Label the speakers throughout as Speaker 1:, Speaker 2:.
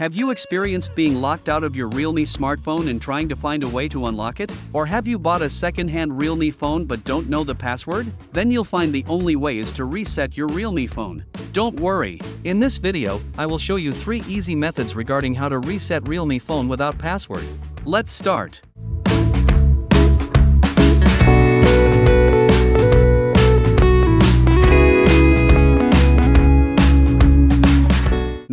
Speaker 1: Have you experienced being locked out of your Realme smartphone and trying to find a way to unlock it? Or have you bought a second-hand Realme phone but don't know the password? Then you'll find the only way is to reset your Realme phone. Don't worry. In this video, I will show you 3 easy methods regarding how to reset Realme phone without password. Let's start.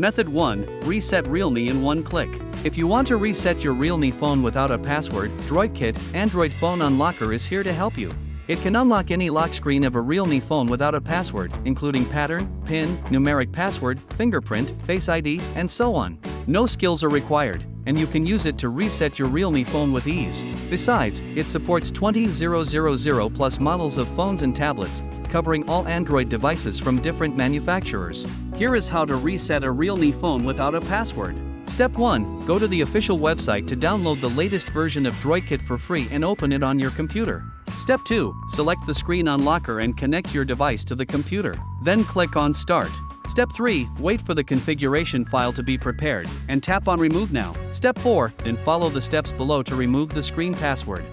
Speaker 1: Method 1 Reset Realme in one click. If you want to reset your Realme phone without a password, DroidKit Android Phone Unlocker is here to help you. It can unlock any lock screen of a Realme phone without a password, including pattern, PIN, numeric password, fingerprint, Face ID, and so on. No skills are required, and you can use it to reset your Realme phone with ease. Besides, it supports 20000 plus models of phones and tablets, covering all Android devices from different manufacturers. Here is how to reset a Realme phone without a password. Step 1. Go to the official website to download the latest version of DroidKit for free and open it on your computer. Step 2. Select the screen unlocker and connect your device to the computer. Then click on Start. Step 3. Wait for the configuration file to be prepared, and tap on Remove Now. Step 4. Then follow the steps below to remove the screen password.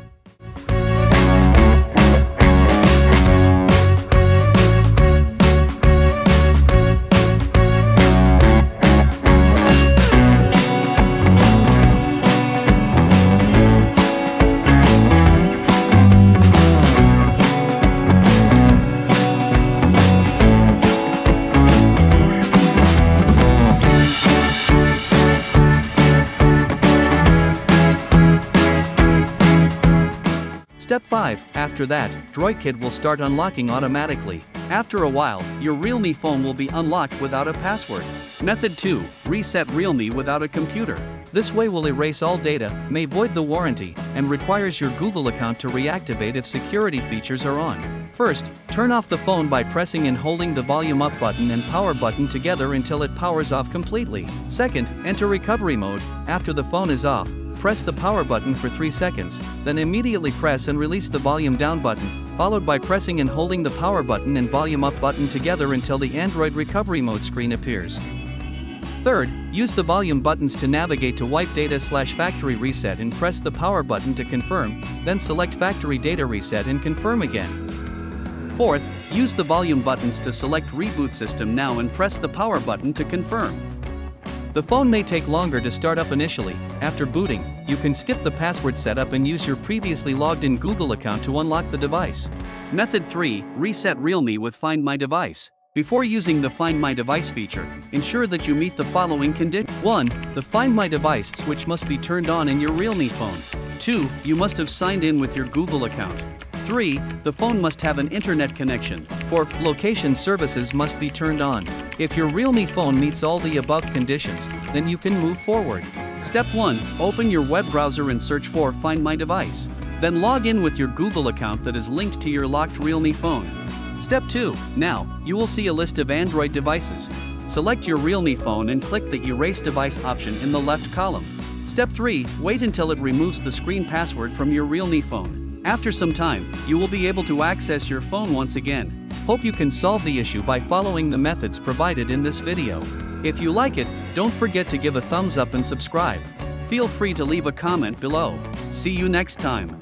Speaker 1: Step 5. After that, DroidKit will start unlocking automatically. After a while, your Realme phone will be unlocked without a password. Method 2. Reset Realme without a computer. This way will erase all data, may void the warranty, and requires your Google account to reactivate if security features are on. First, turn off the phone by pressing and holding the volume up button and power button together until it powers off completely. Second, enter recovery mode. After the phone is off, Press the power button for 3 seconds, then immediately press and release the volume down button, followed by pressing and holding the power button and volume up button together until the Android recovery mode screen appears. Third, use the volume buttons to navigate to wipe data slash factory reset and press the power button to confirm, then select factory data reset and confirm again. Fourth, use the volume buttons to select reboot system now and press the power button to confirm. The phone may take longer to start up initially. After booting, you can skip the password setup and use your previously logged in Google account to unlock the device. Method 3 Reset Realme with Find My Device. Before using the Find My Device feature, ensure that you meet the following conditions. 1. The Find My Device switch must be turned on in your Realme phone. 2. You must have signed in with your Google account. 3. The phone must have an internet connection. 4. Location services must be turned on. If your Realme phone meets all the above conditions, then you can move forward. Step 1. Open your web browser and search for Find My Device. Then log in with your Google account that is linked to your locked Realme phone. Step 2. Now, you will see a list of Android devices. Select your Realme phone and click the Erase Device option in the left column. Step 3. Wait until it removes the screen password from your Realme phone. After some time, you will be able to access your phone once again. Hope you can solve the issue by following the methods provided in this video. If you like it, don't forget to give a thumbs up and subscribe. Feel free to leave a comment below. See you next time.